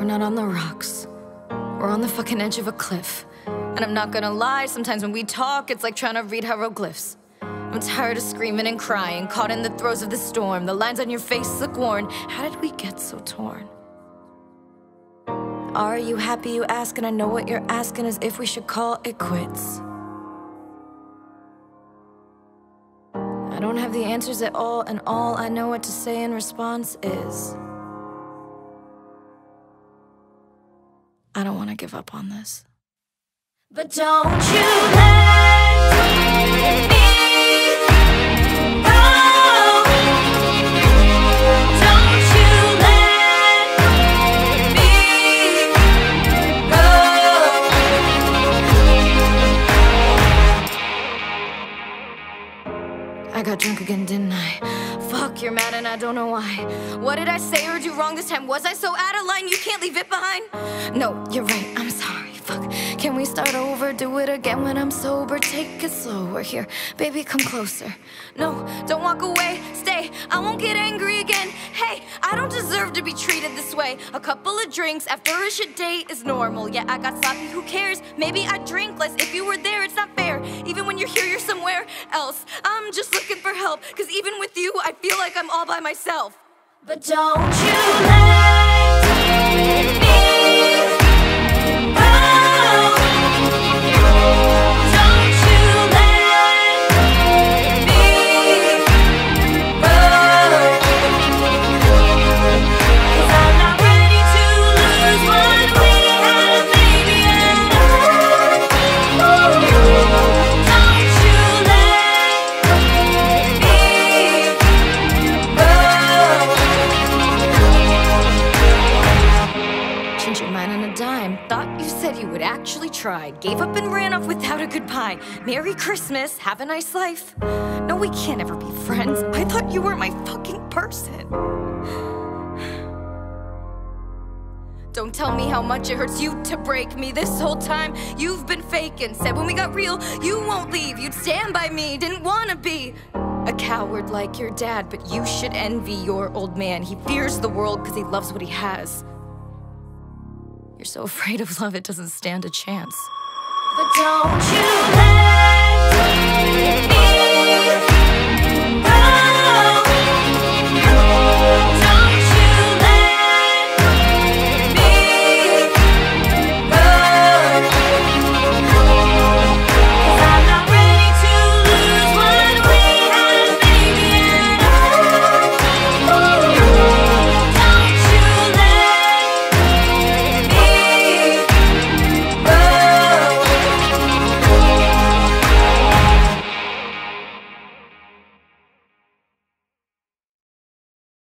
We're not on the rocks. We're on the fucking edge of a cliff. And I'm not gonna lie, sometimes when we talk, it's like trying to read hieroglyphs. I'm tired of screaming and crying, caught in the throes of the storm. The lines on your face look worn. How did we get so torn? Are you happy, you ask? And I know what you're asking is if we should call it quits. I don't have the answers at all, and all I know what to say in response is I don't want to give up on this. But don't you let I got drunk again, didn't I? Fuck, you're mad and I don't know why. What did I say or do wrong this time? Was I so out of line you can't leave it behind? No, you're right, I'm sorry, fuck. Can we start over, do it again when I'm sober? Take it slower here, baby, come closer. No, don't walk away, stay, I won't get angry again. I don't deserve to be treated this way. A couple of drinks after a shit date is normal. Yeah, I got sloppy, who cares? Maybe I drink less if you were there, it's not fair. Even when you're here, you're somewhere else. I'm just looking for help, cause even with you, I feel like I'm all by myself. But don't you let Thought you said you would actually try. Gave up and ran off without a goodbye. Merry Christmas, have a nice life. No, we can't ever be friends. I thought you were my fucking person. Don't tell me how much it hurts you to break me this whole time. You've been faking. Said when we got real, you won't leave. You'd stand by me. Didn't wanna be a coward like your dad, but you should envy your old man. He fears the world because he loves what he has. You're so afraid of love, it doesn't stand a chance. But don't you let